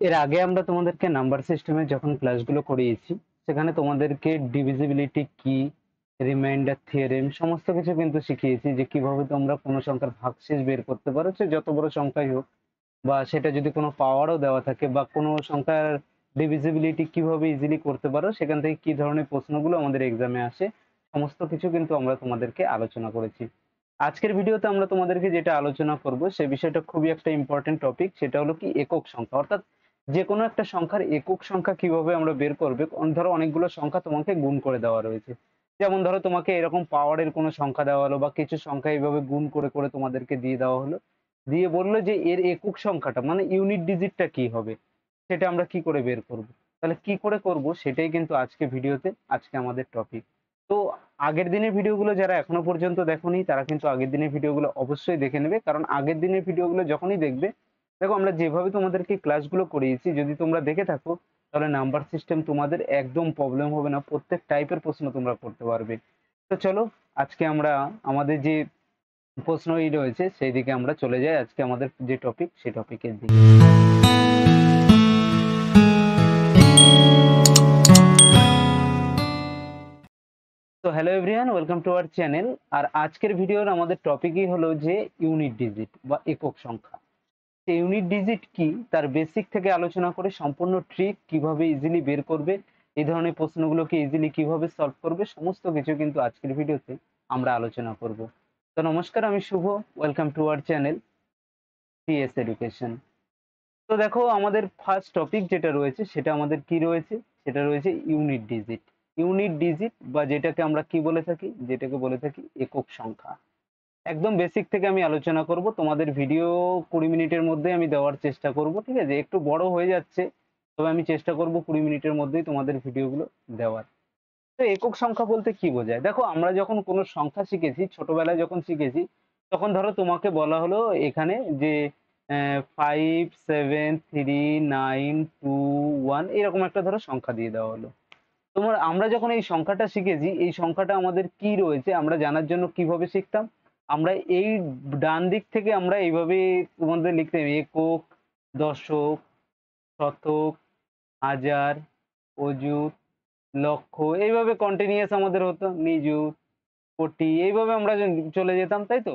এর আগে আমরা তোমাদেরকে নাম্বার সিস্টেমে যখন ক্লাসগুলো করিয়েছি, সেখানে তোমাদেরকে ডিভিজিবিলিটি কি রিমাইন্ডার থিওরেম সমস্ত কিছু কিন্তু শিখিয়েছি যে কীভাবে তোমরা কোনো সংখ্যার ভাগশেষ বের করতে পারো, সে যত বড় সংখ্যাই হোক, বা সেটা যদি কোনো পাওয়ারও দেওয়া থাকে, বা কোনো সংখ্যার ডিভিজিবিলিটি কীভাবে ইজিলি করতে পারো, সেখান থেকে কি ধরনের প্রশ্নগুলো আমাদের এক্সামে আসে, সমস্ত কিছু কিন্তু আমরা তোমাদেরকে আলোচনা করেছি। আজকের ভিডিওতে আমরা তোমাদেরকে যেটা আলোচনা করব, সে বিষয়টা খুবই একটা ইম্পর্টেন্ট টপিক সেটা হলো কি একক সংখ্যা। অর্থাৎ যে কোনো একটা সংখ্যার একক সংখ্যা কীভাবে আমরা বের করবে ধরো অনেকগুলো সংখ্যা তোমাকে গুণ করে দেওয়া রয়েছে। যেমন ধরো তোমাকে এরকম পাওয়ারের কোনো সংখ্যা দেওয়া হলো বা কিছু সংখ্যা এইভাবে গুণ করে করে তোমাদেরকে দিয়ে দেওয়া হলো। দিয়ে বলল যে এর একক সংখ্যাটা মানে ইউনিট ডিজিটটা কি হবে, সেটা আমরা কি করে বের করব? তাহলে কি করে করব সেটাই কিন্তু আজকে ভিডিওতে, আজকে আমাদের টপিক তো আগের দিনের ভিডিওগুলো যারা এখনও পর্যন্ত দেখোনি, তারা কিন্তু আগের দিনের ভিডিওগুলো অবশ্যই দেখে নেবে। কারণ আগের দিনের ভিডিওগুলো যখনই দেখবে দেখো, আমরা যেভাবে তোমাদেরকে ক্লাসগুলো করিয়েছি, যদি তোমরা দেখে থাকো, তাহলে নাম্বার সিস্টেম তোমাদের একদম প্রবলেম হবে না। প্রত্যেক টাইপের প্রশ্ন তোমরা করতে পারবে। তো চলো, আজকে আমরা, আমাদের যে প্রশ্নই রয়েছে, সেই দিকে আমরা চলে যাই। আজকে আমাদের যে টপিক সেই টপিকের দিকে। তো hello everyone welcome to our channel আর আজকের ভিডিওর আমাদের টপিকই হলো যে ইউনিট ডিজিট বা একক সংখ্যা। ইউনিট ডিজিট কি, তার বেসিক থেকে আলোচনা করে সম্পূর্ণ ট্রিক কীভাবে ইজিলি বের করবে, এই ধরনের প্রশ্নগুলোকে ইজিলি কীভাবে সলভ করবে, সমস্ত কিছু কিন্তু আজকের ভিডিওতে আমরা আলোচনা করব। তো নমস্কার, আমি Shubho welcome to our channel CS education তো দেখো, আমাদের ফার্স্ট টপিক যেটা রয়েছে, সেটা আমাদের কি রয়েছে? সেটা রয়েছে ইউনিট ডিজিট ইউনিট ডিজিট বা যেটাকে আমরা কি বলে থাকি? যেটাকে বলে থাকি একক সংখ্যা। একদম বেসিক থেকে আমি আলোচনা করব। তোমাদের ভিডিও কুড়ি মিনিটের মধ্যে আমি দেওয়ার চেষ্টা করব, ঠিক আছে? একটু বড় হয়ে যাচ্ছে, তবে আমি চেষ্টা করব কুড়ি মিনিটের মধ্যেই তোমাদের ভিডিওগুলো দেওয়ার। তো একক সংখ্যা বলতে কি বোঝায়? দেখো, আমরা যখন কোনো সংখ্যা শিখেছি, ছোটবেলায় যখন শিখেছি, তখন ধরো তোমাকে বলা হলো এখানে যে five seven three nine two one এরকম একটা ধরো সংখ্যা দিয়ে দেওয়া হলো। তোমার, আমরা যখন এই সংখ্যাটা শিখেছি, এই সংখ্যাটা আমাদের কি রয়েছে? আমরা জানার জন্য কীভাবে শিখতাম? আমরা এই ডান দিক থেকে আমরা এইভাবে তোমাদের লিখতাম একক, দশক, শতক, হাজার, অযুত, লক্ষ, এইভাবে কন্টিনিউয়াস আমাদের হতো, নিযুত, কোটি, এইভাবে আমরা চলে যেতাম, তাই তো?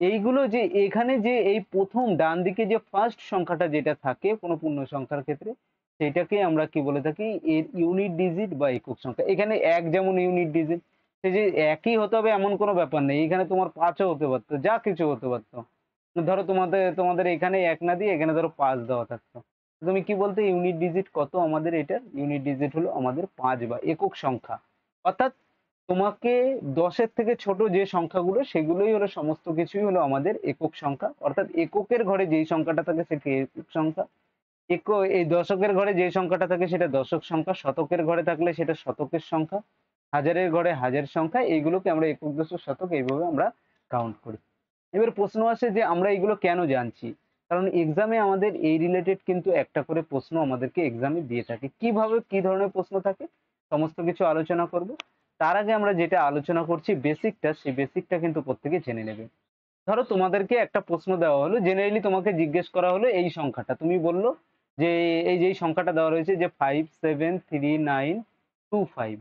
এইগুলো যে এখানে যে এই প্রথম ডান দিকে যে ফার্স্ট সংখ্যাটা যেটা থাকে কোনো পূর্ণ সংখ্যার ক্ষেত্রে, সেটাকে আমরা কি বলে থাকি? এর ইউনিট ডিজিট বা একক সংখ্যা। এখানে এক যেমন ইউনিট ডিজিট যে একই হতে হবে এমন কোনো ব্যাপার নেই। এখানে তোমার পাঁচও হতে পারতো, যা কিছু হতে পারতো। ধরো তোমাদের তোমাদের এখানে এক না দিয়ে এখানে ধরো পাঁচ দেওয়া থাকতো। তুমি কি বলতে ইউনিট ডিজিট কত আমাদের এটা ইউনিট ডিজিট হলো আমাদের পাঁচ বা একক সংখ্যা। অর্থাৎ তোমাকে দশের থেকে ছোট যে সংখ্যাগুলো, সেগুলোই হলো সমস্ত কিছুই হলো আমাদের একক সংখ্যা। অর্থাৎ এককের ঘরে যেই সংখ্যাটা থাকে সেটি একক সংখ্যা। এক এই দশকের ঘরে যে সংখ্যাটা থাকে সেটা দশক সংখ্যা, শতকের ঘরে থাকলে সেটা শতকের সংখ্যা। হাজারের ঘরে হাজার সংখ্যা, এইগুলোকে আমরা একক দশক শতক এইভাবে আমরা কাউন্ট করি। এবার প্রশ্ন আসে যে আমরা এগুলো কেন জানছি? কারণ এক্সামে আমাদের এই রিলেটেড কিন্তু একটা করে প্রশ্ন আমাদেরকে এক্সামে দিয়ে থাকে। কীভাবে কি ধরনের প্রশ্ন থাকে? সমস্ত কিছু আলোচনা করব। তার আগে আমরা যেটা আলোচনা করছি বেসিকটা সেই বেসিকটা কিন্তু প্রত্যেকে জেনে নেবে। ধরো তোমাদেরকে একটা প্রশ্ন দেওয়া হলো জেনারেলি তোমাকে জিজ্ঞেস করা হলো এই সংখ্যাটা। তুমি বলল যে এই যে সংখ্যাটা দেওয়া রয়েছে যে five seven three nine two five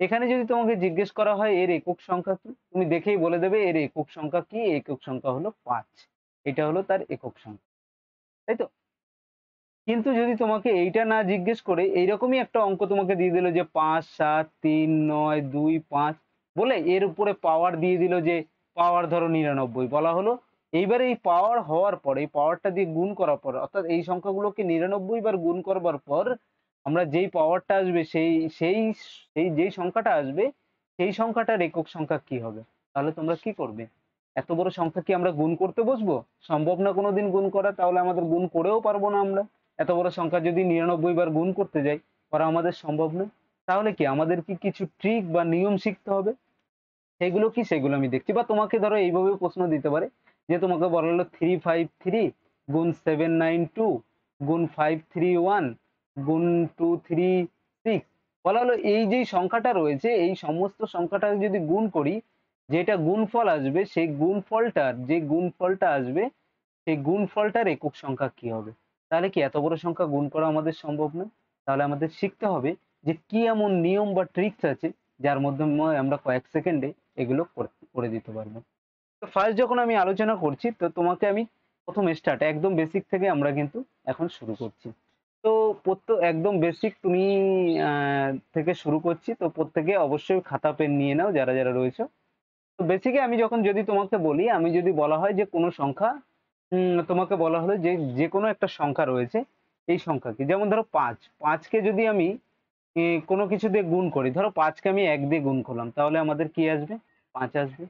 এখানে যদি তোমাকে জিজ্ঞেস করা হয় এর একক সংখ্যা কি, তুমি দেখেই বলে দেবে এর একক সংখ্যা কি একক সংখ্যা হলো পাঁচ। এটা হলো তার একক সংখ্যা। তাই তো? কিন্তু যদি তোমাকে এইটা না জিজ্ঞেস করে, এইরকমই একটা অঙ্ক তোমাকে দিয়ে দিল যে পাঁচ, সাত, তিন, নয়, দুই, পাঁচ, বলে এর উপরে পাওয়ার দিয়ে দিল যে পাওয়ার ধরো নিরানব্বই, বলা হলো। এইবার এই পাওয়ার হওয়ার পর, এই পাওয়ারটা দিয়ে গুণ করার পর, অর্থাৎ এই সংখ্যাগুলোকে নিরানব্বই বার গুণ করবার পর আমরা যেই পাওয়ারটা আসবে, সেই সেই সেই যেই সংখ্যাটা আসবে, সেই সংখ্যাটার একক সংখ্যা কি হবে? তাহলে তোমরা কি করবে? এত বড় সংখ্যা কি আমরা গুণ করতে বসবো? সম্ভব না কোনোদিন গুণ করা, তাহলে আমাদের গুণ করেও পারব না আমরা। এত বড় সংখ্যা যদি নিরানব্বই বার গুণ করতে যাই করা আমাদের সম্ভব নয় তাহলে কি আমাদের কি কিছু ট্রিক বা নিয়ম শিখতে হবে? সেগুলো কি? সেগুলো আমি দেখছি। বা তোমাকে ধরো এইভাবে প্রশ্ন দিতে পারে যে তোমাকে বলা হলো থ্রি ফাইভ থ্রি গুণ সেভেন নাইন টু গুণ ফাইভ থ্রি ওয়ান গুণ টু থ্রি সিক্স। বলা হলো এই যে সংখ্যাটা রয়েছে, এই সমস্ত সংখ্যাটা যদি গুণ করি, যেটা গুণফল আসবে, সেই গুণফলটার যে গুণফলটা আসবে, সেই গুণফলটার একক সংখ্যা কি হবে? তাহলে কি এত বড় সংখ্যা গুণ করা আমাদের সম্ভব না তাহলে আমাদের শিখতে হবে যে কি এমন নিয়ম বা ট্রিক্স আছে, যার মাধ্যমে আমরা কয়েক সেকেন্ডে এগুলো করে দিতে পারব। তো ফার্স্ট যখন আমি আলোচনা করছি, তো তোমাকে আমি প্রথম স্টার্ট একদম বেসিক থেকে আমরা কিন্তু এখন শুরু করছি। তো প্রত্যেক একদম বেসিক তুমি থেকে শুরু করছি। তো প্রত্যেকে অবশ্যই খাতা পেন নিয়ে নাও, যারা যারা রয়েছে। তো বেসিকে আমি যখন যদি তোমাকে বলি, আমি যদি বলা হয় যে কোনো সংখ্যা তোমাকে বলা হলো যে যে কোনো একটা সংখ্যা রয়েছে, এই সংখ্যাকে। যেমন ধরো পাঁচ। পাঁচকে যদি আমি কোনো কিছু দিয়ে গুণ করি, ধরো পাঁচকে আমি এক দিয়ে গুণ করলাম, তাহলে আমাদের কি আসবে? পাঁচ আসবে।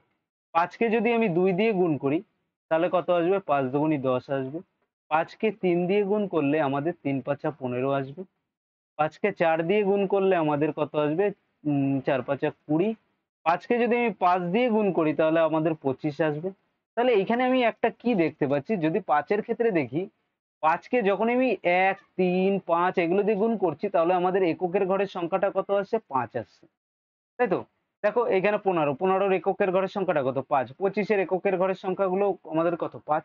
পাঁচকে যদি আমি দুই দিয়ে গুণ করি, তাহলে কত আসবে? পাঁচ দুগুণি দশ আসবে। পাঁচকে তিন দিয়ে গুণ করলে আমাদের তিন পাঁচা পনেরো আসবে। পাঁচকে চার দিয়ে গুণ করলে আমাদের কত আসবে? চার পাঁচা কুড়ি। পাঁচকে যদি আমি পাঁচ দিয়ে গুণ করি তাহলে আমাদের পঁচিশ আসবে। তাহলে এখানে আমি একটা কি দেখতে পাচ্ছি? যদি পাঁচের ক্ষেত্রে দেখি, পাঁচকে যখন আমি এক, তিন, পাঁচ এগুলো দিয়ে গুণ করছি তাহলে আমাদের এককের ঘরের সংখ্যাটা কত আসছে? পাঁচ আসছে। তাই তো? দেখো এখানে পনেরো। পনেরোর এককের ঘরের সংখ্যাটা কত? পাঁচ। পঁচিশের এককের ঘরের সংখ্যাগুলো আমাদের কত? পাঁচ।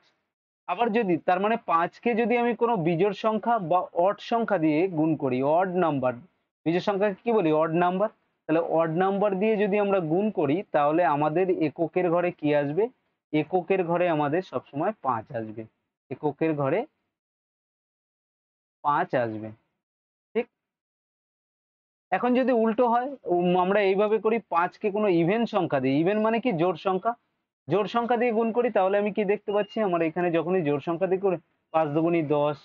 আবার যদি, তার মানে পাঁচকে যদি আমি কোনো বিজোড় সংখ্যা বা অড সংখ্যা দিয়ে গুণ করি অড নাম্বার বিজোড় সংখ্যাকে কি বলি? অড নাম্বার তাহলে অড নাম্বার দিয়ে যদি আমরা গুণ করি, তাহলে আমাদের এককের ঘরে কি আসবে? এককের ঘরে আমাদের সবসময় পাঁচ আসবে। এককের ঘরে পাঁচ আসবে। ঠিক? এখন যদি উল্টো হয় আমরা এইভাবে করি পাঁচকে কোনো ইভেন সংখ্যা দিই। ইভেন মানে কি জোড় সংখ্যা? জোড় সংখ্যা দিয়ে গুণ করি, তাহলে আমি কি দেখতে পাচ্ছি? আমার এখানে যখনই জোড় সংখ্যা দিয়ে করে পাঁচ দুগুণি দশ,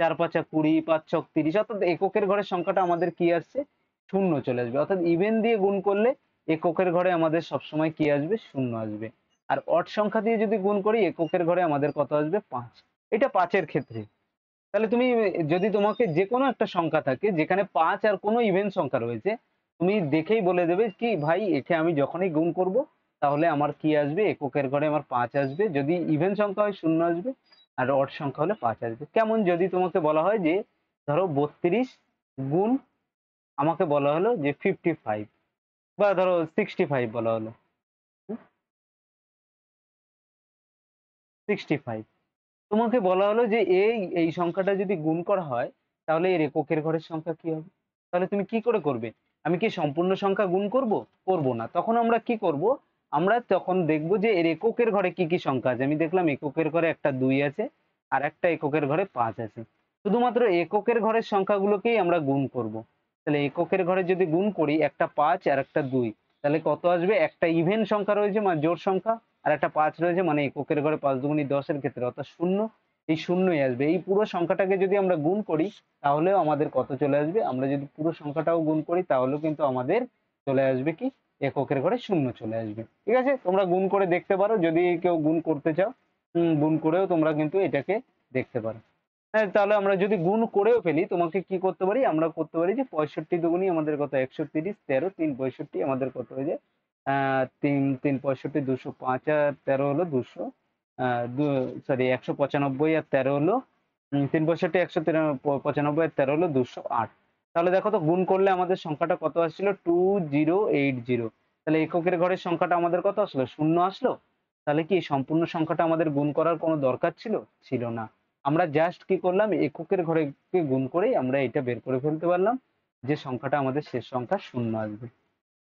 চার পাঁচা কুড়ি, পাঁচ ছক তিরিশ, অর্থাৎ এককের ঘরের সংখ্যাটা আমাদের কি আসছে? শূন্য চলে আসবে। অর্থাৎ ইভেন দিয়ে গুণ করলে এককের ঘরে আমাদের সবসময় কি আসবে? শূন্য আসবে। আর অড সংখ্যা দিয়ে যদি গুণ করি, এককের ঘরে আমাদের কত আসবে? পাঁচ। এটা পাঁচের ক্ষেত্রে। তাহলে তুমি যদি তোমাকে যে কোনো একটা সংখ্যা থাকে, যেখানে পাঁচ আর কোনো ইভেন সংখ্যা রয়েছে, তুমি দেখেই বলে দেবে কি, ভাই, একে আমি যখনই গুণ করব তাহলে আমার কি আসবে? এককের ঘরে আমার পাঁচ আসবে। যদি ইভেন সংখ্যা হয় শূন্য আসবে আর অড সংখ্যা হলে পাঁচ আসবে। কেমন যদি তোমাকে বলা হয় যে ধরো বত্রিশ গুণ আমাকে বলা হলো যে ফিফটি ফাইভ বা ধরো সিক্সটি ফাইভ বলা হলো। সিক্সটি ফাইভ তোমাকে বলা হলো যে এই এই সংখ্যাটা যদি গুণ করা হয়, তাহলে এর এককের ঘরের সংখ্যা কি হবে? তাহলে তুমি কি করে করবে? আমি কি সম্পূর্ণ সংখ্যা গুণ করব? করব না। তখন আমরা কি করব? আমরা তখন দেখব যে এর এককের ঘরে কি কি সংখ্যা আছে। আমি দেখলাম এককের ঘরে একটা দুই আছে আর একটা এককের ঘরে পাঁচ আছে। শুধুমাত্র এককের ঘরের সংখ্যাগুলোকেই আমরা গুণ করব। তাহলে এককের ঘরে যদি গুণ করি, একটা পাঁচ আর একটা দুই, তাহলে কত আসবে? একটা ইভেন সংখ্যা রয়েছে মানে জোড় সংখ্যা, আর একটা পাঁচ রয়েছে মানে এককের ঘরে পাঁচ দুগুণি দশের ক্ষেত্রে, অর্থাৎ শূন্য। এই শূন্যই আসবে। এই পুরো সংখ্যাটাকে যদি আমরা গুণ করি, তাহলেও আমাদের কত চলে আসবে? আমরা যদি পুরো সংখ্যাটাও গুণ করি, তাহলেও কিন্তু আমাদের চলে আসবে কি? এককের ঘরে শূন্য চলে আসবে। ঠিক আছে? তোমরা গুণ করে দেখতে পারো। যদি কেউ গুণ করতে চাও গুণ করেও তোমরা কিন্তু এটাকে দেখতে পারো। হ্যাঁ তাহলে আমরা যদি গুণ করেও ফেলি, তোমাকে কি করতে পারি? আমরা করতে পারি যে পঁয়ষট্টি দুগুণই আমাদের কত? একশো তিরিশ তেরো, তিন পঁয়ষট্টি আমাদের কত হয়ে যায়? তিন তিন পঁয়ষট্টি, দুশো পাঁচ, আর তেরো হলো দুশো। সরি একশো পঁচানব্বই আর তেরো হলো তিন পঁয়ষট্টি, একশো পঁচানব্বই আর তেরো হলো দুশো আট। তাহলে দেখো তো, গুণ করলে আমাদের সংখ্যাটা কত আসছিল? টু জিরো এইট জিরো তাহলে এককের ঘরের সংখ্যাটা আমাদের কত আসলো? শূন্য আসলো? তাহলে কি সম্পূর্ণ সংখ্যাটা আমাদের গুণ করার কোনো দরকার ছিল? ছিল না। আমরা জাস্ট কি করলাম? এককের ঘরে গুণ করেই আমরা এটা বের করে ফেলতে পারলাম যে সংখ্যাটা আমাদের শেষ সংখ্যা শূন্য আসবে।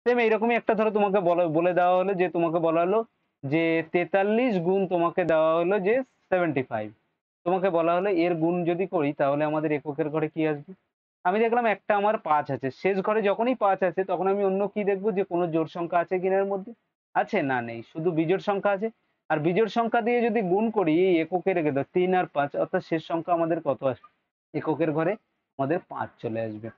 সেম এইরকমই একটা ধরো তোমাকে বলা, বলে দেওয়া হলো যে তোমাকে বলা হলো যে তেতাল্লিশ গুণ তোমাকে দেওয়া হলো যে সেভেন্টি ফাইভ তোমাকে বলা হলো এর গুণ যদি করি তাহলে আমাদের এককের ঘরে কি আসবে? আমি দেখলাম একটা আমার পাঁচ আছে। শেষ ঘরে যখনই পাঁচ আছে তখন আমি অন্য কি দেখব যে কোনো জোড় সংখ্যা আছে কিনা এর মধ্যে? আছে না নেই, শুধু বিজোড় সংখ্যা আছে। আর বিজোড় সংখ্যা দিয়ে যদি গুণ করি, এই এককে রেখে দাও, তিন আর পাঁচ, অর্থাৎ শেষ সংখ্যা আমাদের কত আসবে? এককের ঘরে আমাদের পাঁচ চলে আসবে।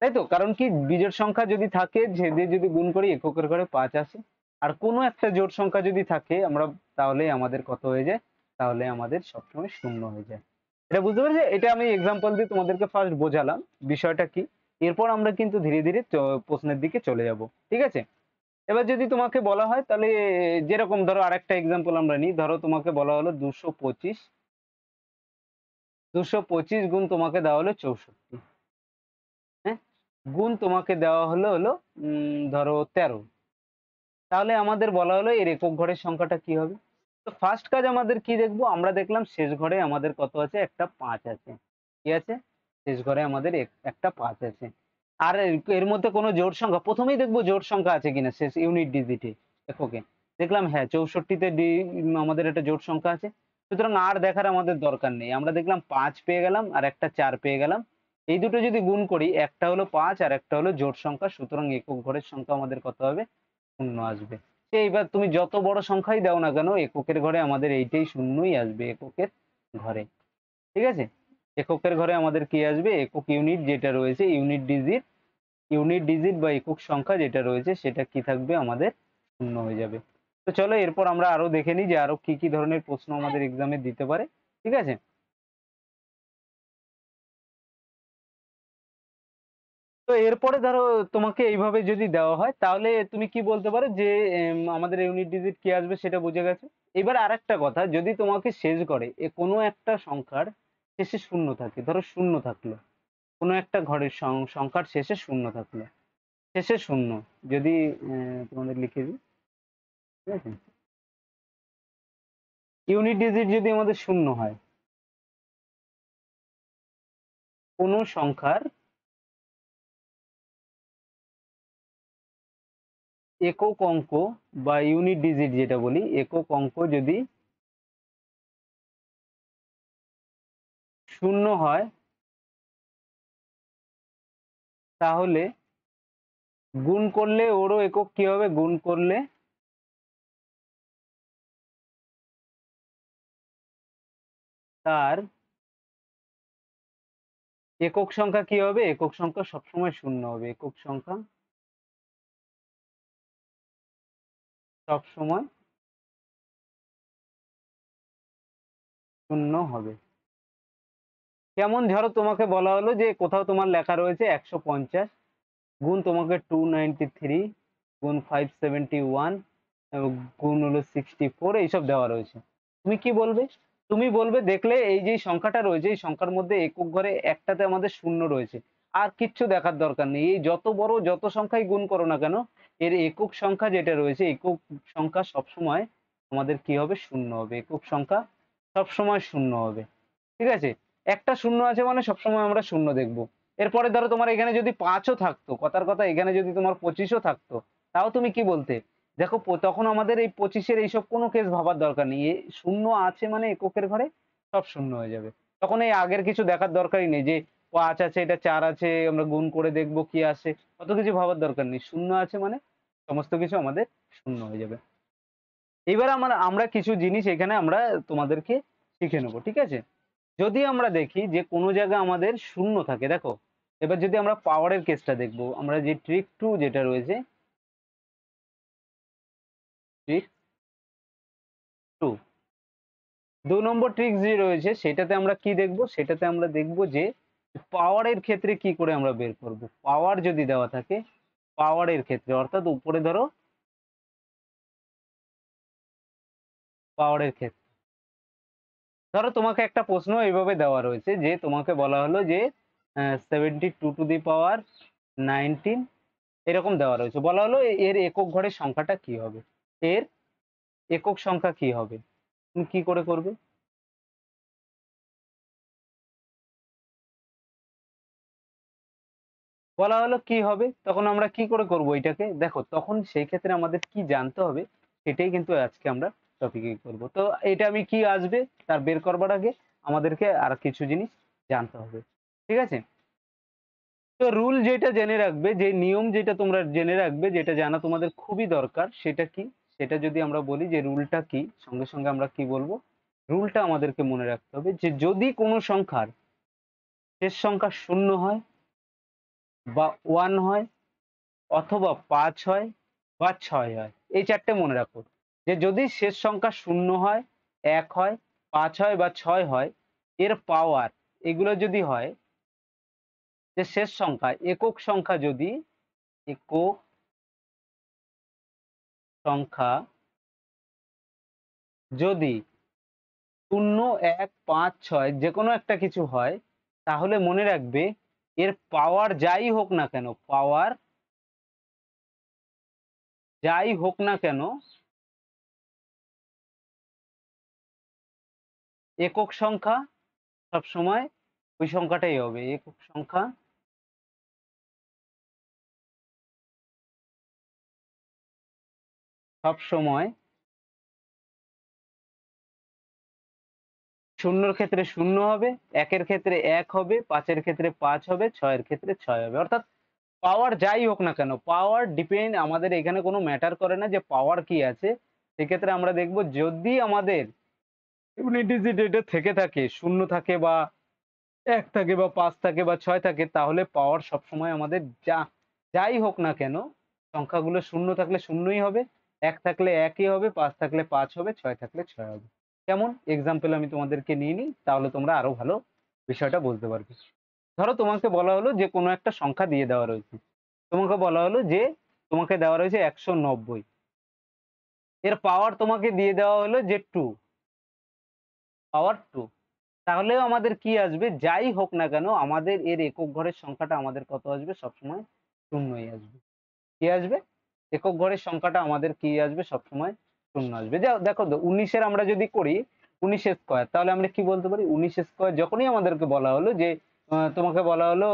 তাই তো? কারণ কি বিজোড় সংখ্যা যদি থাকে, যে দিয়ে যদি গুণ করি, এককের ঘরে পাঁচ আসে। আর কোনো একটা জোড় সংখ্যা যদি থাকে, আমরা তাহলে আমাদের কত হয়ে যায়? তাহলে আমাদের সবসময় শূন্য হয়ে যায়। এটা বুঝতে পারছি? এটা আমি এক্সাম্পল দিয়ে তোমাদেরকে ফার্স্ট বোঝালাম। বিষয়টা কি? এরপর আমরা কিন্তু ধীরে ধীরে প্রশ্নের দিকে চলে যাব। ঠিক আছে? এবার যদি তোমাকে বলা হয়, তাহলে যেরকম ধরো আরেকটা এক্সাম্পল আমরা নিই। ধরো তোমাকে বলা হলো দুশো পঁচিশ। দুশো পঁচিশ গুণ তোমাকে দেওয়া হলো চৌষট্টি। হ্যাঁ? গুণ তোমাকে দেওয়া হলো হলো ধরো তেরো। তাহলে আমাদের বলা হলো এর একক ঘরের সংখ্যাটা কি হবে? তো ফার্স্ট কাজ আমাদের কি দেখব? আমরা দেখলাম শেষ ঘরে আমাদের কত আছে? একটা পাঁচ আছে। কি আছে? শেষ ঘরে আমাদের একটা পাঁচ আছে। আর এর- মধ্যে কোনো জোড় সংখ্যা, প্রথমেই দেখব জোড় সংখ্যা আছে কিনা, শেষ ইউনিট ডিজিটে এককে দেখলাম হ্যাঁ চৌষট্টিতে ডি, আমাদের একটা জোড় সংখ্যা আছে। সুতরাং আর দেখার আমাদের দরকার নেই। আমরা দেখলাম পাঁচ পেয়ে গেলাম আর একটা চার পেয়ে গেলাম। এই দুটো যদি গুণ করি, একটা হলো পাঁচ আর একটা হলো জোড় সংখ্যা। সুতরাং একক ঘরের সংখ্যা আমাদের কত হবে? শূন্য আসবে। এবার তুমি যত বড় সংখ্যাই দাও না কেন, এককের ঘরে আমাদের এইটাই শূন্যই আসবে, এককের ঘরে। ঠিক আছে? এককের ঘরে আমাদের কি আসবে? একক ইউনিট যেটা রয়েছে ইউনিট ডিজিট ইউনিট ডিজিট বা একক সংখ্যা যেটা রয়েছে, সেটা কি থাকবে? আমাদের শূন্য হয়ে যাবে। তো চলো এরপর আমরা আরও দেখে নিই যে আরও কি কি ধরনের প্রশ্ন আমাদের এক্সামে দিতে পারে। ঠিক আছে? তো এরপরে ধরো তোমাকে এইভাবে যদি দেওয়া হয়, তাহলে তুমি কি বলতে পারো যে আমাদের ইউনিট ডিজিট কি আসবে সেটা বুঝে গেছে? এবার আরেকটা কথা, যদি তোমাকে শেষ করে এ কোনো একটা সংখ্যার শেষে শূন্য থাকে, ধরো শূন্য থাকল, কোনো একটা ঘরের সংখ্যার শেষে শূন্য থাকল, শেষে শূন্য, যদি তোমাদের লিখে দিই, ঠিক আছে? ইউনিট ডিজিট যদি আমাদের শূন্য হয়, কোনো সংখ্যার একক অঙ্ক বা ইউনিট ডিজিট যেটা বলি, একক অঙ্ক যদি শূন্য হয়, তাহলে গুণ করলে ওরও একক কি হবে? গুণ করলে তার একক সংখ্যা কি হবে? একক সংখ্যা সবসময় শূন্য হবে। একক সংখ্যা সবসময় শূন্য হবে। কেমন ধরো তোমাকে বলা হলো যে কোথাও তোমার লেখা রয়েছে একশো পঞ্চাশ গুণ তোমাকে টু নাইনটি থ্রি গুণ ফাইভ সেভেন্টি ওয়ান গুণ হলো সিক্সটি ফোর এইসব দেওয়া রয়েছে। তুমি কি বলবে? তুমি বলবে দেখলে এই যে সংখ্যাটা রয়েছে, এই সংখ্যার মধ্যে একক ঘরে একটাতে আমাদের শূন্য রয়েছে। আর কিচ্ছু দেখার দরকার নেই। এই যত বড় যত সংখ্যাই গুণ করো না কেন এর একক সংখ্যা যেটা রয়েছে, একক সংখ্যা সবসময় আমাদের কি হবে? শূন্য হবে। একক সংখ্যা সবসময় শূন্য হবে। ঠিক আছে? একটা শূন্য আছে মানে সবসময় আমরা শূন্য দেখব। এরপরে ধরো তোমার এখানে যদি পাঁচও থাকতো, কথার কথা এখানে যদি তোমার পঁচিশও থাকতো, তাও তুমি কি বলতে? দেখো তখন আমাদের এই পঁচিশের এইসব কোনো কেস ভাবার দরকার নেই। শূন্য আছে মানে এককের ঘরে সব শূন্য হয়ে যাবে। তখন এই আগের কিছু দেখার দরকারই নেই যে পাঁচ আছে, এটা চার আছে, আমরা গুণ করে দেখব কি আসে। অত কিছু ভাবার দরকার নেই, শূন্য আছে মানে সমস্ত কিছু আমাদের শূন্য হয়ে যাবে। এবার আমরা আমরা কিছু জিনিস এখানে আমরা তোমাদেরকে শিখে নেব, ঠিক আছে? যদি আমরা দেখি যে কোনো জায়গায় আমাদের শূন্য থাকে, দেখো, এবার যদি আমরা পাওয়ারের কেসটা দেখব, আমরা যে ট্রিক টু যেটা রয়েছে ট্রিক টু দু নম্বর ট্রিক যে রয়েছে, সেটাতে আমরা কি দেখব? সেটাতে আমরা দেখব যে পাওয়ারের ক্ষেত্রে কি করে আমরা বের করব? পাওয়ার যদি দেওয়া থাকে পাওয়ারের ক্ষেত্রে, অর্থাৎ উপরে ধরো পাওয়ারের ক্ষেত্রে। ধরো তোমাকে একটা প্রশ্ন এইভাবে দেওয়া রয়েছে যে তোমাকে বলা হলো যে seventy two to the power nineteen এরকম দেওয়া রয়েছে। বলা হলো এর একক ঘরের সংখ্যাটা কি হবে? এর একক সংখ্যা কি হবে? তুমি কি করে করবে? বলা হলো কি হবে, তখন আমরা কি করে করব এটাকে? দেখো, তখন সেই ক্ষেত্রে আমাদের কি জানতে হবে, সেটাই কিন্তু আজকে আমরা টপিকে করব। তো এটা আমি কি আসবে, তার বের করবার আগে আমাদেরকে আর কিছু জিনিস জানতে হবে, ঠিক আছে? তো রুল যেটা জেনে রাখবে, যে নিয়ম যেটা তোমরা জেনে রাখবে, যেটা জানা তোমাদের খুবই দরকার, সেটা কি? সেটা যদি আমরা বলি যে রুলটা কি, সঙ্গে সঙ্গে আমরা কি বলব? রুলটা আমাদেরকে মনে রাখতে হবে যে যদি কোনো সংখ্যার শেষ সংখ্যা শূন্য হয় বা ওয়ান হয় অথবা পাঁচ হয় বা ছয় হয়। এই চারটে মনে রাখো। যে যদি শেষ সংখ্যা শূন্য হয়, এক হয়, পাঁচ হয় বা ছয় হয়, এর পাওয়ার এগুলো যদি হয়, যে শেষ সংখ্যা, একক সংখ্যা যদি একক সংখ্যা যদি শূন্য, এক, পাঁচ, ছয় যে কোনো একটা কিছু হয়, তাহলে মনে রাখবে এর পাওয়ার যাই হোক না কেন পাওয়ার যাই হোক না কেন, একক সংখ্যা সবসময় ওই সংখ্যাটাই হবে, একক সংখ্যা সব সময় শূন্যর ক্ষেত্রে শূন্য হবে, একের ক্ষেত্রে এক হবে, পাঁচের ক্ষেত্রে পাঁচ হবে, ছয়ের ক্ষেত্রে ছয় হবে। অর্থাৎ পাওয়ার যাই হোক না কেন পাওয়ার ডিপেন্ড আমাদের এখানে কোনো ম্যাটার করে না যে পাওয়ার কি আছে। সেক্ষেত্রে আমরা দেখব যদি আমাদের ইউনিট ডিজিট থেকে থাকে, শূন্য থাকে বা এক থাকে বা পাঁচ থাকে বা ছয় থাকে, তাহলে পাওয়ার সবসময় আমাদের যা, যাই হোক না কেন, সংখ্যাগুলো শূন্য থাকলে শূন্যই হবে, এক থাকলে একই হবে, পাঁচ থাকলে পাঁচ হবে, ছয় থাকলে ছয় হবে। কেমন? এক্সাম্পল আমি তোমাদেরকে নিয়ে নিই, তাহলে তোমরা আরও ভালো বিষয়টা বুঝতে পারবে। ধরো তোমাকে বলা হলো যে কোনো একটা সংখ্যা দিয়ে দেওয়া রয়েছে। তোমাকে বলা হলো যে তোমাকে দেওয়া রয়েছে একশো নব্বই। এর পাওয়ার তোমাকে দিয়ে দেওয়া হলো যে টু পাওয়ার টু তাহলেও আমাদের কি আসবে? যাই হোক না কেন, আমাদের এর একক ঘরের সংখ্যাটা আমাদের কত আসবে? সবসময় শূন্যই আসবে। কি আসবে? একক ঘরের সংখ্যাটা আমাদের কি আসবে? সবসময় শূন্য আসবে। যা, দেখো, তো উনিশের আমরা যদি করি উনিশ স্কোয়ার তাহলে আমরা কি বলতে পারি? উনিশ স্কোয়ার যখনই আমাদেরকে বলা হলো যে তোমাকে বলা হলো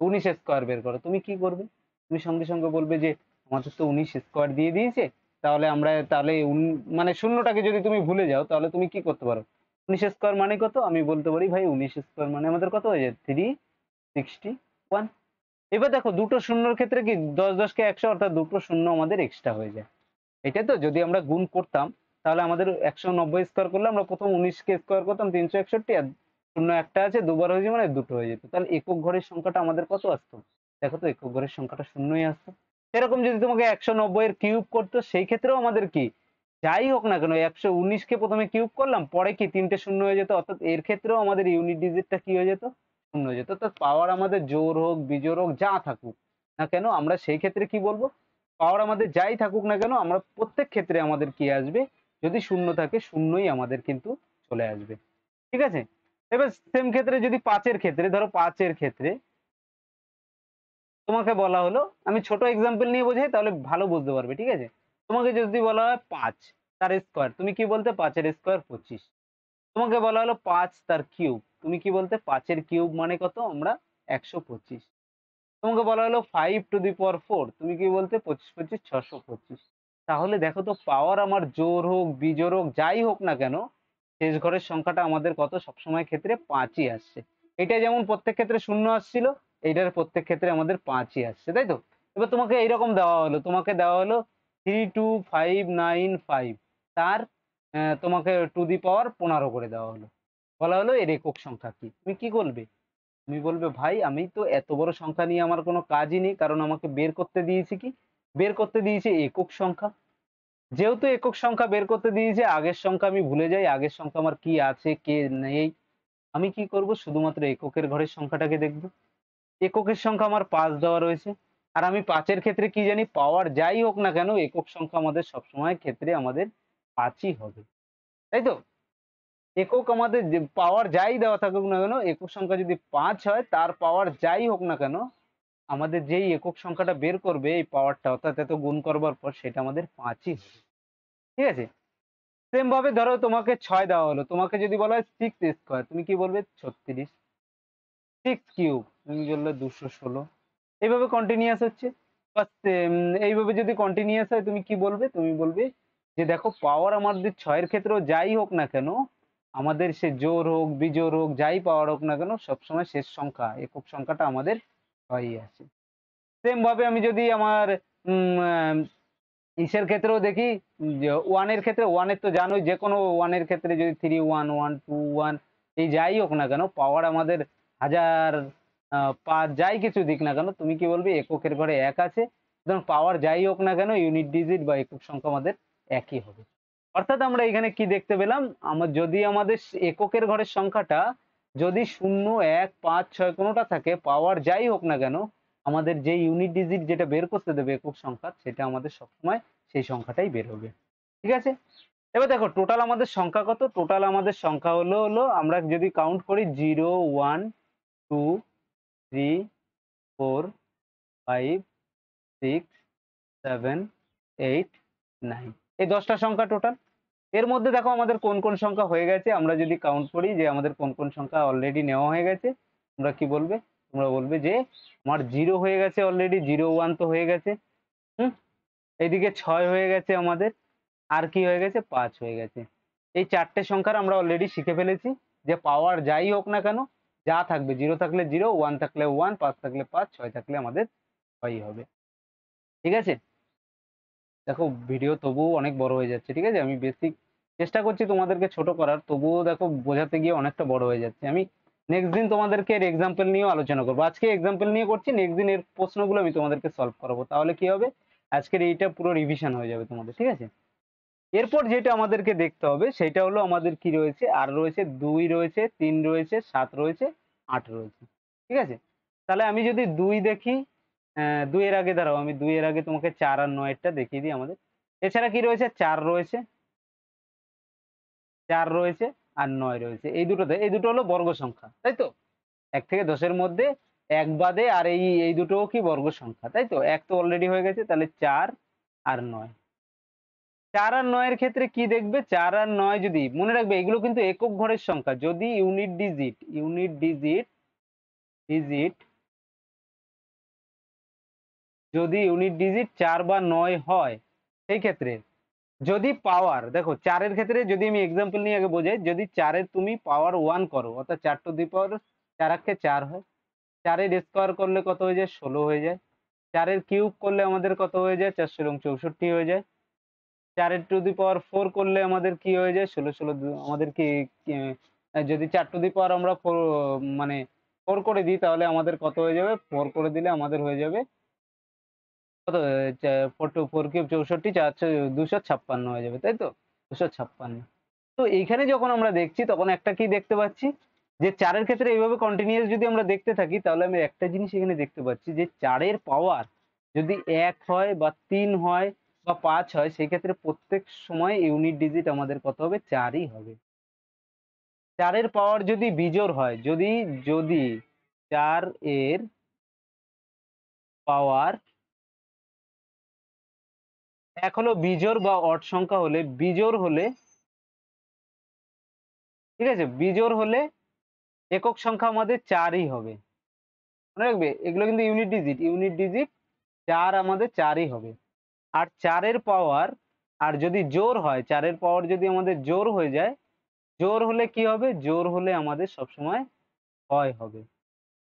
উনিশ স্কোয়ার বের করো, তুমি কি করবে? তুমি সঙ্গে সঙ্গে বলবে যে, আমাদের তো উনিশ স্কোয়ার দিয়ে দিয়েছে, তাহলে আমরা তাহলে মানে শূন্যটাকে যদি তুমি ভুলে যাও, তাহলে তুমি কি করতে পারো? উনিশ স্কোয়ার মানে কত? আমি বলতে পারি, ভাই উনিশ স্কোয়ার মানে আমাদের কত হয়ে যায়? থ্রি সিক্সটি ওয়ান এবার দেখো, দুটো শূন্যর ক্ষেত্রে কি দশ দশকে একশো, অর্থাৎ দুটো শূন্য আমাদের এক্সট্রা হয়ে যায়। এটা তো, যদি আমরা গুণ করতাম, তাহলে আমাদের একশো নব্বই স্কোয়ার করলে আমরা প্রথম উনিশকে স্কোয়ার করতাম তিনশো একষট্টি, আর শূন্য একটা আছে, দুবার হয়ে যাবে মানে দুটো হয়ে যেত। তাহলে একক ঘরের সংখ্যাটা আমাদের কত আসতো? দেখো তো, একক ঘরের সংখ্যাটা শূন্যই আসতো। সেরকম যদি তোমাকে একশো নব্বই এর কিউব করতো, সেই ক্ষেত্রেও আমাদের কি? যাই হোক না কেন, একশো উনিশকে প্রথমে কিউব করলাম, পরে কি তিনটে শূন্য হয়ে যেত? অর্থাৎ এর ক্ষেত্রেও আমাদের ইউনিট ডিজিটটা কি হয়ে যেত? শূন্য হয়ে যেত। অর্থাৎ পাওয়ার আমাদের জোর হোক, বিজোর হোক, যা থাকুক না কেন, আমরা সেই ক্ষেত্রে কি বলব? পাওয়ার আমাদের যাই থাকুক না কেন, আমরা প্রত্যেক ক্ষেত্রে আমাদের কি আসবে? যদি শূন্য থাকে, শূন্যই আমাদের কিন্তু চলে আসবে। ঠিক আছে? এবার সেম ক্ষেত্রে যদি পাঁচের ক্ষেত্রে, ধরো পাঁচের ক্ষেত্রে তোমাকে বলা হলো, আমি ছোট এক্সাম্পল নিয়ে বোঝাই, তাহলে ভালো বুঝতে পারবে, ঠিক আছে? তোমাকে যদি বলা হয় পাঁচ, তার স্কোয়ার তুমি কি বলতে পাঁচের স্কোয়ার পঁচিশ। তোমাকে বলা হলো পাঁচ তার কিউব তুমি কি বলতে পাঁচের কিউব মানে কত? আমরা একশো পঁচিশ। তোমাকে বলা হলো five to the power four তুমি কি বলতে পঁচিশ পঁচিশ ছশো পঁচিশ। তাহলে দেখো তো পাওয়ার আমার জোর হোক বিজোর হোক, যাই হোক না কেন, শেষ ঘরের সংখ্যাটা আমাদের কত? সবসময় ক্ষেত্রে পাঁচই আসছে। এটা যেমন প্রত্যেক ক্ষেত্রে শূন্য আসছিল, এইটার প্রত্যেক ক্ষেত্রে আমাদের পাঁচই আসছে, তাই তো? এবার তোমাকে এইরকম দেওয়া হলো, তোমাকে দেওয়া হলো three two five nine five তার তোমাকে টু দি পাওয়ার পনেরো করে দেওয়া হলো। বলা হলো এর একক সংখ্যা কি? তুমি কি করবে? তুমি বলবে, ভাই, আমি তো এত বড় সংখ্যা নিয়ে আমার কোনো কাজই নেই, কারণ আমাকে বের করতে দিয়েছি কি? বের করতে দিয়েছে একক সংখ্যা। যেহেতু একক সংখ্যা বের করতে দিয়েছে, আগের সংখ্যা আমি ভুলে যাই, আগের সংখ্যা আমার কি আছে, কে নেই, আমি কি করব? শুধুমাত্র এককের ঘরের সংখ্যাটাকে দেখব। এককের সংখ্যা আমার পাঁচ দেওয়া রয়েছে। আর আমি পাঁচের ক্ষেত্রে কি জানি, পাওয়ার যাই হোক না কেন, একক সংখ্যা আমাদের সবসময় ক্ষেত্রে আমাদের পাঁচই হবে। তাই তো? একক আমাদের যে পাওয়ার যাই দেওয়া থাকুক না কেন, একক সংখ্যা যদি পাঁচ হয়, তার পাওয়ার যাই হোক না কেন, আমাদের যেই একক সংখ্যাটা বের করবে এই পাওয়ারটা অর্থাৎ এত গুণ করবার পর সেটা আমাদের পাঁচই ঠিক আছে? সেম ভাবে ধরো তোমাকে ছয় দেওয়া হলো। তোমাকে যদি বলা হয় সিক্স স্কোয়ার তুমি কি বলবে? ছত্রিশ। সিক্স কিউব তুমি বললে দুশো ষোলো। এইভাবে কন্টিনিউয়াস হচ্ছে। বা এইভাবে যদি কন্টিনিউয়াস হয়, তুমি কি বলবে? তুমি বলবে যে দেখো পাওয়ার আমাদের ছয়ের ক্ষেত্রেও যাই হোক না কেন আমাদের সে জোর হোক বিজোর হোক, যাই পাওয়ার হোক না কেন, সবসময় শেষ সংখ্যা, একক সংখ্যাটা আমাদের ছয়ই আছে। সেম ভাবে আমি যদি আমার ইসের ক্ষেত্রেও দেখি ওয়ানের ক্ষেত্রে, ওয়ানের তো জানোই, যে কোনো ওয়ানের ক্ষেত্রে যদি three one one two one এই যাই হোক না কেন পাওয়ার আমাদের হাজার পাঁচ, যাই কিছু দিক না কেন, তুমি কি বলবে, এককের ঘরে এক আছে। পাওয়ার যাই হোক না কেন ইউনিট ডিজিট বা একক সংখ্যা আমাদের একই হবে। অর্থাৎ আমরা এখানে কি দেখতে পেলাম? আমার যদি আমাদের এককের ঘরের সংখ্যাটা যদি শূন্য, এক, পাঁচ, ছয় কোনোটা থাকে, পাওয়ার যাই হোক না কেন, আমাদের যে ইউনিট ডিজিট যেটা বের করতে দেবে একক সংখ্যা, সেটা আমাদের সবসময় সেই সংখ্যাটাই বের হবে। ঠিক আছে? এবার দেখো টোটাল আমাদের সংখ্যা কত? টোটাল আমাদের সংখ্যা হলো হলো, আমরা যদি কাউন্ট করি zero one two three four five six seven eight nine এই দশটা সংখ্যা টোটাল এর মধ্যে দেখো আমাদের কোন কোন সংখ্যা হয়ে গেছে, আমরা যদি কাউন্ট করি যে আমাদের কোন কোন সংখ্যা অলরেডি নেওয়া হয়ে গেছে, তোমরা কি বলবে? তোমরা বলবে যে আমার জিরো হয়ে গেছে অলরেডি জিরো ওয়ান তো হয়ে গেছে। হুম? এইদিকে ছয় হয়ে গেছে আমাদের, আর কি হয়ে গেছে? পাঁচ হয়ে গেছে। এই চারটে সংখ্যার আমরা অলরেডি শিখে ফেলেছি, যে পাওয়ার যাই হোক না কেন, যা থাকবে জিরো থাকলে জিরো ওয়ান থাকলে ওয়ান পাঁচ থাকলে পাঁচ, ছয় থাকলে আমাদের ছয়ই হবে। ঠিক আছে? দেখো ভিডিও তবুও অনেক বড় হয়ে যাচ্ছে, ঠিক আছে? আমি বেসিক চেষ্টা করছি তোমাদেরকে ছোট করার, তবুও দেখো বোঝাতে গিয়ে অনেকটা বড় হয়ে যাচ্ছে। আমি নেক্সট দিন তোমাদেরকে এর এক্সাম্পল নিয়েও আলোচনা করব। আজকে এক্সাম্পল নিয়ে করছি নেক্সট দিন এর প্রশ্নগুলো আমি তোমাদেরকে সলভ করাবো। তাহলে কি হবে? আজকের এইটা পুরো রিভিশন হয়ে যাবে তোমাদের, ঠিক আছে? এরপর যেটা আমাদেরকে দেখতে হবে, সেটা হলো আমাদের কি রয়েছে? আর রয়েছে দুই রয়েছে, তিন রয়েছে, সাত রয়েছে, আট রয়েছে, ঠিক আছে? তাহলে আমি যদি দুই দেখি আহ, দুইয়ের আগে দাঁড়াও আমি দুইয়ের আগে তোমাকে চার আর নয়েরটা দেখিয়ে দিই আমাদের। এছাড়া কি রয়েছে? চার রয়েছে। চার রয়েছে আর নয় রয়েছে। এই দুটোতে এই দুটো হলো বর্গ সংখ্যা তাই তো? এক থেকে দশের মধ্যে এক বাদে আর এই এই দুটোও কি বর্গ সংখ্যা তাই তো? এক তো অলরেডি হয়ে গেছে তাহলে চার আর নয়। চার আর নয়ের ক্ষেত্রে কি দেখবে? চার আর নয় যদি মনে রাখবে এগুলো কিন্তু একক ঘরের সংখ্যা। যদি unit digit unit digit digit যদি ইউনিট ডিজিট চার বা নয় হয় সেই ক্ষেত্রে যদি পাওয়ার দেখো চারের ক্ষেত্রে যদি আমি এক্সাম্পল নিয়ে আগে বোঝাই যদি চারের তুমি পাওয়ার ওয়ান করো অর্থাৎ চার টু দি পাওয়ার চার আক্ষে চার হয় চারের স্কোয়ার করলে কত হয়ে যায়? ষোলো হয়ে যায়। চারের কিউব করলে আমাদের কত হয়ে যায়? চারশো এবং চৌষট্টি হয়ে যায়। চারের টু দি পাওয়ার ফোর করলে আমাদের কি হয়ে যায়? ষোলো ষোলো আমাদের কি, যদি চার টু দি পাওয়ার আমরা ফোর মানে ফোর করে দিই তাহলে আমাদের কত হয়ে যাবে? ফোর করে দিলে আমাদের হয়ে যাবে কত ফোর ফোর কিউব চৌষট্টি চারশো দুশো ছাপ্পান্ন হয়ে যাবে, তাই তো? দুশো ছাপ্পান্ন। তো এইখানে যখন আমরা দেখছি, তখন একটা কি দেখতে পাচ্ছি? যে চারের ক্ষেত্রে এইভাবে কন্টিনিউয়াস যদি আমরা দেখতে থাকি, তাহলে আমি একটা জিনিস এখানে দেখতে পাচ্ছি যে চারের পাওয়ার যদি এক হয় বা তিন হয় বা পাঁচ হয় সেই ক্ষেত্রে প্রত্যেক সময় ইউনিট ডিজিট আমাদের কত হবে? চারই হবে। চারের পাওয়ার যদি বিজোড় হয়, যদি যদি চার এর পাওয়ার এক হলো বিজোড় বা অড সংখ্যা হলে বিজোড় হলে, ঠিক আছে? বিজোড় হলে একক সংখ্যা আমাদের চারই হবে। মনে রাখবে? এগুলো কিন্তু ইউনিট ডিজিট ইউনিট ডিজিট চার আমাদের চারই হবে। আর চারের পাওয়ার আর যদি জোর হয়, চারের পাওয়ার যদি আমাদের জোর হয়ে যায় জোর হলে কি হবে? জোর হলে আমাদের সবসময় ছয় হবে।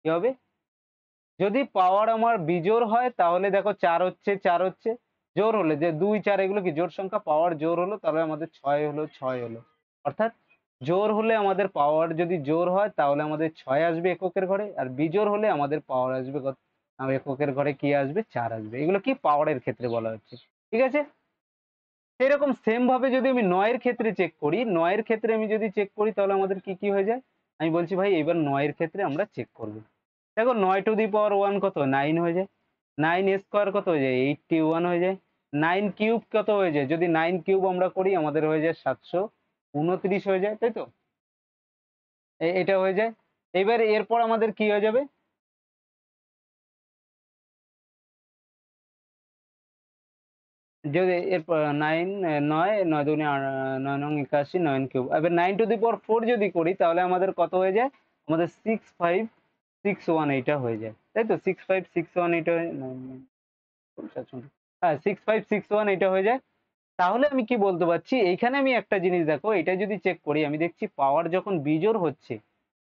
কি হবে? যদি পাওয়ার আমার বিজোর হয়, তাহলে দেখো চার হচ্ছে চার হচ্ছে। জোর হলে, যে দুই চার এগুলো কি জোর সংখ্যা পাওয়ার জোর হলো, তাহলে আমাদের ছয় হলো ছয় হলো। অর্থাৎ জোর হলে আমাদের পাওয়ার যদি জোর হয়, তাহলে আমাদের ছয় আসবে এককের ঘরে, আর বিজোর হলে আমাদের পাওয়ার আসবে এককের ঘরে কি আসবে? চার আসবে। এগুলো কি পাওয়ারের ক্ষেত্রে বলা হচ্ছে। ঠিক আছে? সেরকম সেম ভাবে যদি আমি নয়ের ক্ষেত্রে চেক করি, নয়ের ক্ষেত্রে আমি যদি চেক করি, তাহলে আমাদের কি কি হয়ে যায়? আমি বলছি, ভাই, এবার নয়ের ক্ষেত্রে আমরা চেক করব। দেখো, নয় টু দি পাওয়ার ওয়ান কত? নাইন হয়ে যায়। নাইন স্কোয়ার কত হয়ে যায়? এইটটি ওয়ান হয়ে যায়। নাইন কিউব কত হয়ে যায়? যদি নাইন কিউব আমরা করি, আমাদের হয়ে যায় সাতশো উনত্রিশ হয়ে যায়, তাই তো? এটা হয়ে যায়। এবার এরপর আমাদের কি হয়ে যাবে? যদি এরপর নাইন নয় নয় দুগুণে নয় নং একাশি নয়ন কিউব। এবার nine to the power four যদি করি, তাহলে আমাদের কত হয়ে যায়? আমাদের সিক্স ফাইভ সিক্স ওয়ান এইটা হয়ে যায়, তাই তো? সিক্স ফাইভ সিক্স ওয়ান এইটা হয়ে সিক্স ফাইভ সিক্স ওয়ান এইটা হয়ে যায়। তাহলে আমি কি বলতে পারছি? এইখানে আমি একটা জিনিস দেখো, এটা যদি চেক করি, আমি দেখছি পাওয়ার যখন বিজোর হচ্ছে,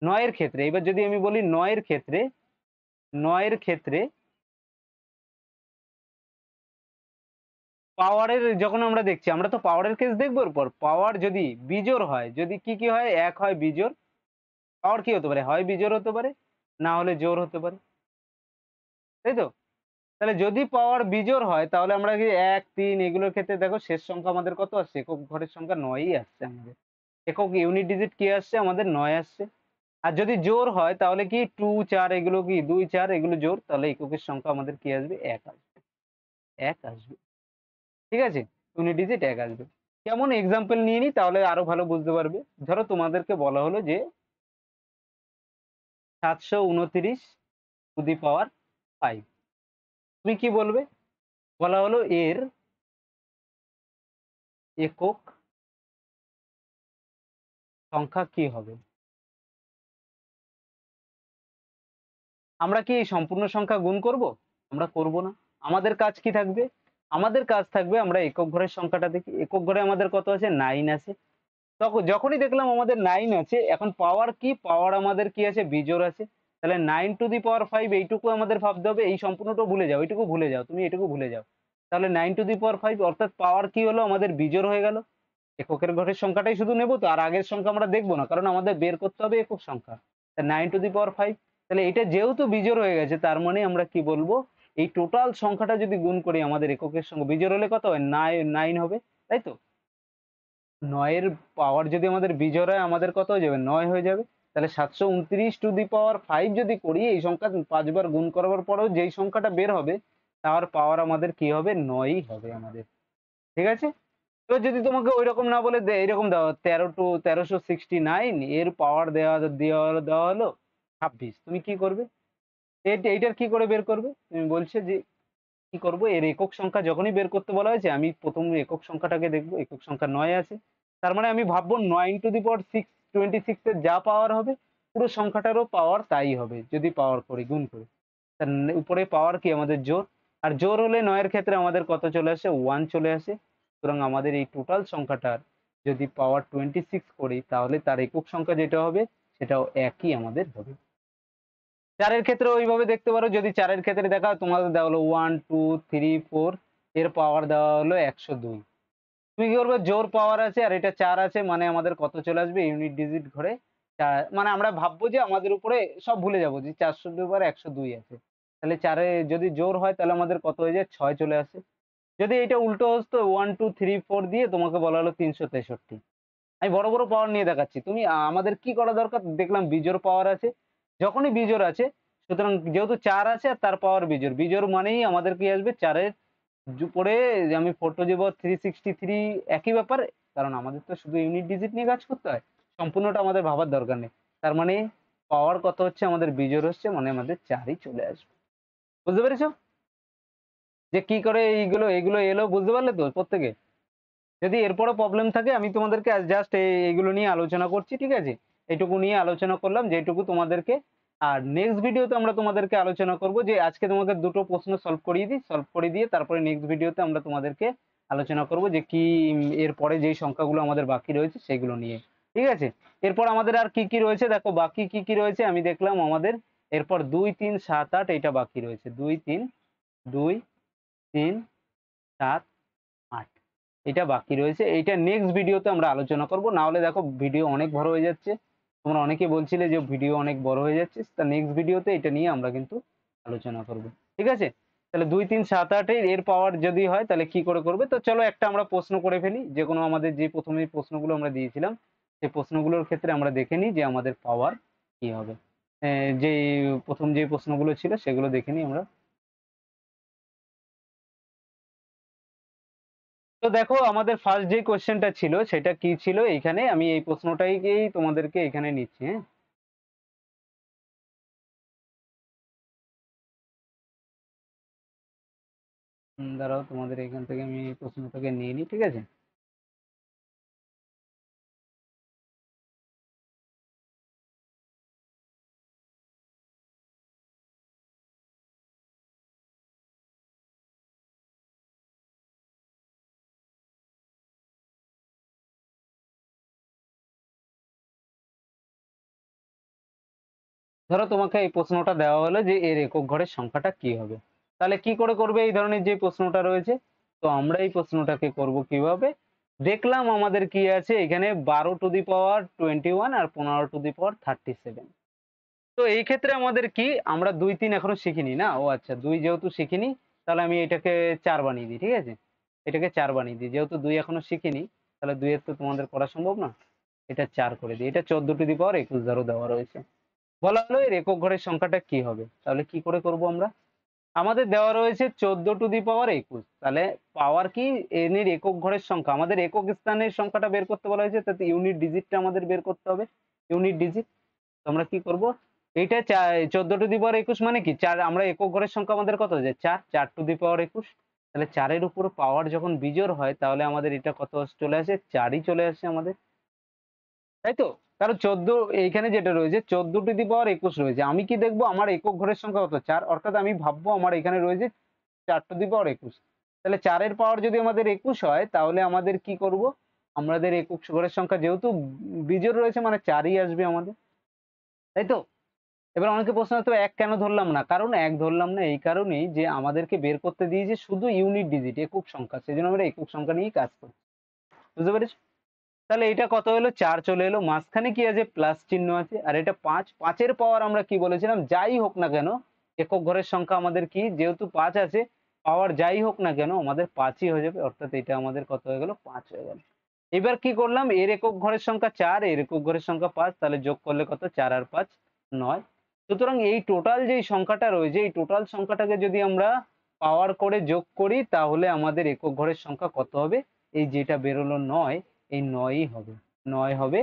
নয়ের ক্ষেত্রে, এবার যদি আমি বলি নয়ের ক্ষেত্রে নয়ের ক্ষেত্রে পাওয়ারের যখন আমরা দেখছি, আমরা তো পাওয়ারের কেস দেখব এরপর। পাওয়ার যদি বিজোর হয়, যদি কি কি হয়? এক হয় বিজোর পাওয়ার কি হতে পারে? হয় বিজোর হতে পারে, না হলে জোর হতে পারে। তাই তো? তাহলে যদি পাওয়ার বিজোড় হয়, তাহলে আমরা কি এক, তিন এগুলোর ক্ষেত্রে দেখো শেষ সংখ্যা আমাদের কত আসছে? একক ঘরের সংখ্যা নয়ই আসছে আমাদের। একক ইউনিট ডিজিট কি আসছে? আমাদের নয় আসছে। আর যদি জোর হয়, তাহলে কি টু চার এগুলো কি? দুই, চার এগুলো জোর তাহলে এককের সংখ্যা আমাদের কি আসবে? এক আসবে। এক আসবে। ঠিক আছে? ইউনিট ডিজিট এক আসবে। কেমন এক্সাম্পল নিয়ে নিই তাহলে আরও ভালো বুঝতে পারবে। ধরো তোমাদেরকে বলা হলো যে সাতশো উনত্রিশ টু দি পাওয়ার ফাইভ তুমি কি বলবে? বলা হলো এর একক সংখ্যা কি হবে? আমরা কি এই সম্পূর্ণ সংখ্যা গুণ করব? আমরা করব না। আমাদের কাজ কি থাকবে? আমাদের কাজ থাকবে আমরা একক ঘরের সংখ্যাটা দেখি। একক ঘরে আমাদের কত আছে? নাইন আছে। তখন যখনই দেখলাম আমাদের নাইন আছে, এখন পাওয়ার কি? পাওয়ার আমাদের কি আছে? বিজোড় আছে। তাহলে nine to the power five এইটুকু আমাদের ভাবতে হবে, এই সম্পূর্ণটা ভুলে যাও, এইটুকু ভুলে যাও, তুমি এটুকু ভুলে যাও। তাহলে nine to the power five অর্থাৎ পাওয়ার কি হলো? আমাদের বিজোড় হয়ে গেল। এককের ঘরের সংখ্যাটাই শুধু নেব তো, আর আগের সংখ্যা আমরা দেখব না, কারণ আমাদের বের করতে হবে একক সংখ্যা। Nine to the power five তাহলে এটা যেহেতু বিজোড় হয়ে গেছে, তার মানে আমরা কি বলব? এই টোটাল সংখ্যাটা যদি গুণ করি আমাদের এককের সঙ্গে, বিজোড় হলে কত হয়? নাইন নাইন হবে, তাই তো? নয়ের পাওয়ার যদি আমাদের বিজোড় হয়, আমাদের কত হয়ে যাবে? নয় হয়ে যাবে। তাহলে সাতশো উনত্রিশ টু দি পাওয়ার ফাইভ যদি করি, এই সংখ্যা পাঁচবার গুণ করার পরেও যেই সংখ্যাটা বের হবে, তার পাওয়ার আমাদের কি হবে? নয়ই হবে আমাদের। ঠিক আছে? এবার যদি তোমাকে ওই রকম না বলে এরকম দেওয়া তেরো টু তেরোশো সিক্সটি নাইন এর পাওয়ার দেওয়া দেওয়া দেওয়া হলো ছাব্বিশ। তুমি কি করবে? এইটার কি করে বের করবে? তুমি বলছে যে, কি করব? এর একক সংখ্যা যখনই বের করতে বলা হয়েছে, আমি প্রথম একক সংখ্যাটাকে দেখব, একক সংখ্যা নয় আছে। তার মানে আমি ভাববো nine to the power six twenty six এর যা পাওয়ার হবে, পুরো সংখ্যাটারও পাওয়ার তাই হবে, যদি পাওয়ার করি, গুণ করি। তার উপরে পাওয়ার কি? আমাদের জোর। আর জোর হলে নয়ের ক্ষেত্রে আমাদের কত চলে আসে? ওয়ান চলে আসে। সুতরাং আমাদের এই টোটাল সংখ্যাটার যদি পাওয়ার টোয়েন্টি সিক্স করি, তাহলে তার একক সংখ্যা যেটা হবে, সেটাও একই আমাদের হবে। চারের ক্ষেত্রে ওইভাবে দেখতে পারো। যদি চারের ক্ষেত্রে দেখা তোমাদের দেওয়া হলো ওয়ান টু থ্রি ফোর এর পাওয়ার দেওয়া হলো একশো দুই। তুমি কি করবে জোর পাওয়ার আছে আর এটা চার আছে মানে আমাদের কত চলে আসবে? ইউনিট ডিজিট ঘরে মানে আমরা ভাববো যে আমাদের উপরে সব ভুলে যাব যে চারশো দুই বার একশো দুই আছে। তাহলে চারে যদি জোর হয় তাহলে আমাদের কত হয়ে যায়? ছয় চলে আসে। যদি এটা উল্টো হতো ওয়ান টু থ্রি ফোর দিয়ে তোমাকে বলা হলো তিনশো তেষট্টি। আমি বড় বড় পাওয়ার নিয়ে দেখাচ্ছি। তুমি আমাদের কি করা দরকার? দেখলাম বিজোর পাওয়ার আছে। যখনই বিজোর আছে, সুতরাং যেহেতু চার আছে আর তার পাওয়ার বিজোর বিজোর মানেই আমাদের কি আসবে? চারের উপরে যে আমি ফোটো যাব থ্রি সিক্সটি থ্রি একই ব্যাপার। কারণ আমাদের তো শুধু ইউনিট ডিজিট নিয়ে কাজ করতে হয়, সম্পূর্ণটা আমাদের ভাবার দরকার নেই। তার মানে পাওয়ার কত হচ্ছে, আমাদের বিজোর হচ্ছে মানে আমাদের চারই চলে আসবে। বুঝতে পেরেছ? যে কি করে এইগুলো, এগুলো এলো, বুঝতে পারলে তো প্রত্যেকে? যদি এরপরও প্রবলেম থাকে, আমি তোমাদেরকে জাস্ট এইগুলো নিয়ে আলোচনা করছি, ঠিক আছে? এইটুকু নিয়ে আলোচনা করলাম, যেটুকু তোমাদেরকে আর নেক্সট ভিডিওতে আমরা তোমাদেরকে আলোচনা করব যে আজকে তোমাদের দুটো প্রশ্ন সলভ করিয়ে দিই সলভ করে দিয়ে তারপরে নেক্সট ভিডিওতে আমরা তোমাদেরকে আলোচনা করব যে কি এরপরে যেই সংখ্যাগুলো আমাদের বাকি রয়েছে সেগুলো নিয়ে। ঠিক আছে? এরপর আমাদের আর কি কি রয়েছে? দেখো, বাকি কি কি রয়েছে? আমি দেখলাম আমাদের এরপর দুই, তিন, সাত, আট এটা বাকি রয়েছে। দুই, তিন দুই, তিন, সাত, আট। এটা বাকি রয়েছে। এইটা নেক্সট ভিডিওতে আমরা আলোচনা করব। না হলে দেখো ভিডিও অনেক বড় হয়ে যাচ্ছে। তোমরা অনেকে বলছিলে যে ভিডিও অনেক বড় হয়ে যাচ্ছে তা নেক্সট ভিডিওতে এটা নিয়ে আমরা কিন্তু আলোচনা করব। ঠিক আছে? তাহলে দুই তিন সাত আটের এর পাওয়ার যদি হয় তাহলে কি করে করবে? তো চলো একটা আমরা প্রশ্ন করে ফেলি, যে কোনো আমাদের যে প্রথমে প্রশ্নগুলো আমরা দিয়েছিলাম সেই প্রশ্নগুলোর ক্ষেত্রে আমরা দেখে নিই যে আমাদের পাওয়ার কি হবে। যে প্রথম যে প্রশ্নগুলো ছিল সেগুলো দেখে নিই আমরা। তো দেখো, আমাদের ফার্স্ট যে কোশ্চেনটা ছিল, সেটা কি ছিল? এইখানে আমি এই প্রশ্নটাইকেই তোমাদেরকে এখানে নিচ্ছি হ্যাঁ? দাঁড়াও, তোমাদের এখান থেকে আমি এই প্রশ্নটাকে নিয়ে নিই, ঠিক আছে? ধরো তোমাকে এই প্রশ্নটা দেওয়া হলো যে এর একক ঘরের সংখ্যাটা কি হবে? তাহলে কি করে করবে এই ধরনের যে প্রশ্নটা রয়েছে? তো আমরা এই প্রশ্নটাকে করব কীভাবে? দেখলাম আমাদের কি আছে? এখানে বারো to the power twenty one আর পনেরো to the power thirty seven. তো এই ক্ষেত্রে আমাদের কি? আমরা দুই তিন এখনও শিখিনি না? ও আচ্ছা দুই যেহেতু শিখিনি, তাহলে আমি এটাকে চার বানিয়ে দিই, ঠিক আছে? এটাকে চার বানিয়ে দিই, যেহেতু দুই এখনও শিখিনি, তাহলে দুইয়ের তো তোমাদের করা সম্ভব না। এটা চার করে দিই, এটা চোদ্দ টু দি পাওয়ার একুশ ধরো দেওয়া রয়েছে। বলা হলো এর একক ঘরের সংখ্যাটা কি হবে? তাহলে কি করে করব আমরা? আমাদের দেওয়া রয়েছে চোদ্দ টু দি পাওয়ার একুশ। তাহলে পাওয়ার কি? এর একক ঘরের সংখ্যা। আমাদের একক স্থানের সংখ্যাটা বের করতে বলা হয়েছে, তাতে ইউনিট ডিজিটটা আমাদের বের করতে হবে। ইউনিট ডিজিট আমরা কি করব? এইটা চোদ্দ টু দি পাওয়ার একুশ মানে কি? চার, আমরা একক ঘরের সংখ্যা আমাদের কত যায় চার চার টু দি পাওয়ার একুশ। তাহলে চারের উপর পাওয়ার যখন বিজোড় হয়, তাহলে আমাদের এটা কত চলে আসে? চারই চলে আসে আমাদের। তাই তো? কারণ চোদ্দ, এইখানে যেটা রয়েছে চোদ্দ টু দি পাওয়ার একুশ রয়েছে। আমি কি দেখব? আমার একক ঘরের সংখ্যা কত? চার। অর্থাৎ আমি ভাববো আমার এখানে রয়েছে চার টু পাওয়ার একুশ। তাহলে চারের পাওয়ার যদি আমাদের একুশ হয়, তাহলে আমাদের কি করব? আমাদের একক ঘরের সংখ্যা যেহেতু বিজোড় রয়েছে মানে চারই আসবে আমাদের। তাই তো? এবার অনেকে প্রশ্ন হতো এক কেন ধরলাম না? কারণ এক ধরলাম না এই কারণেই যে আমাদেরকে বের করতে দিয়েছে শুধু ইউনিট ডিজিট, একক সংখ্যা। সেই জন্য আমরা একক সংখ্যা নিয়েই কাজ করছি। বুঝতে পেরেছ? তাহলে এটা কত হলো? চার চলে এলো। মাঝখানে কি আছে? প্লাস চিহ্ন আছে। আর এটা পাঁচ, পাঁচের পাওয়ার আমরা কি বলেছিলাম? যাই হোক না কেন, একক ঘরের সংখ্যা আমাদের কি? যেহেতু পাঁচ আছে পাওয়ার যাই হোক না কেন, আমাদের পাঁচই হয়ে যাবে। অর্থাৎ এটা আমাদের কত হয়ে গেল? পাঁচ হয়ে গেল। এবার কি করলাম? এর একক ঘরের সংখ্যা চার, এর একক ঘরের সংখ্যা পাঁচ, তাহলে যোগ করলে কত? চার আর পাঁচ, নয়। সুতরাং এই টোটাল যেই সংখ্যাটা রয়েছে, এই টোটাল সংখ্যাটাকে যদি আমরা পাওয়ার করে যোগ করি, তাহলে আমাদের একক ঘরের সংখ্যা কত হবে? এই যেটা বেরোলো নয় এই নয়ই হবে। নয় হবে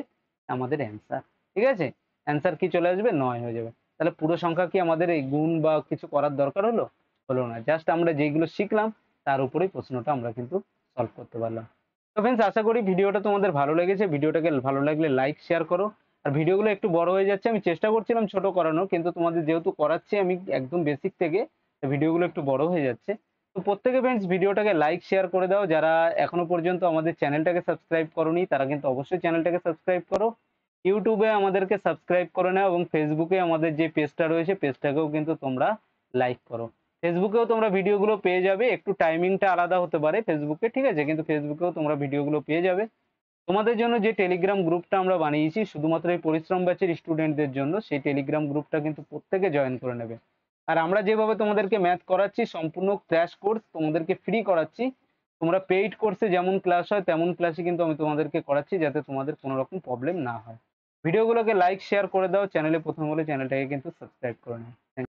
আমাদের অ্যান্সার ঠিক আছে? অ্যান্সার কি চলে আসবে? নয় হয়ে যাবে। তাহলে পুরো সংখ্যা কি আমাদের এই গুণ বা কিছু করার দরকার হলো? হলো না। জাস্ট আমরা যেগুলো শিখলাম, তার উপরেই প্রশ্নটা আমরা কিন্তু সলভ করতে পারলাম। তো ফ্রেন্ডস আশা করি ভিডিওটা তোমাদের ভালো লেগেছে। ভিডিওটাকে ভালো লাগলে লাইক শেয়ার করো। আর ভিডিওগুলো একটু বড় হয়ে যাচ্ছে, আমি চেষ্টা করছিলাম ছোট করানোর, কিন্তু তোমাদের যেহেতু করাচ্ছি আমি একদম বেসিক থেকে ভিডিওগুলো একটু বড় হয়ে যাচ্ছে। প্রত্যেকে ফ্রেন্ডস ভিডিওটাকে লাইক শেয়ার করে দাও। যারা এখনও পর্যন্ত আমাদের চ্যানেলটাকে সাবস্ক্রাইব করোনি, তারা কিন্তু অবশ্যই চ্যানেলটাকে সাবস্ক্রাইব করো। ইউটিউবে আমাদেরকে সাবস্ক্রাইব করে নাও এবং ফেসবুকে আমাদের যে পেজটা রয়েছে পেজটাকেও কিন্তু তোমরা লাইক করো। ফেসবুকেও তোমরা ভিডিওগুলো পেয়ে যাবে। একটু টাইমিংটা আলাদা হতে পারে ফেসবুকে ঠিক আছে? কিন্তু ফেসবুকেও তোমরা ভিডিওগুলো পেয়ে যাবে। তোমাদের জন্য যে টেলিগ্রাম গ্রুপটা আমরা বানিয়েছি, শুধুমাত্র এই পরিশ্রম ব্যাচের স্টুডেন্টদের জন্য, সেই টেলিগ্রাম গ্রুপটা কিন্তু প্রত্যেকে জয়েন করে নেবে। আর আমরা যেভাবে তোমাদেরকে ম্যাথ করাচ্ছি, সম্পূর্ণ ক্র্যাশ কোর্স তোমাদেরকে ফ্রি করাচ্ছি। তোমরা পেইড কোর্সে যেমন ক্লাস হয়, তেমন ক্লাসে কিন্তু আমি তোমাদেরকে করাচ্ছি যাতে তোমাদের কোনো রকম প্রবলেম না হয়। ভিডিওগুলোকে লাইক শেয়ার করে দাও। চ্যানেলে প্রথম হলে চ্যানেলটাকে কিন্তু সাবস্ক্রাইব করে নাও।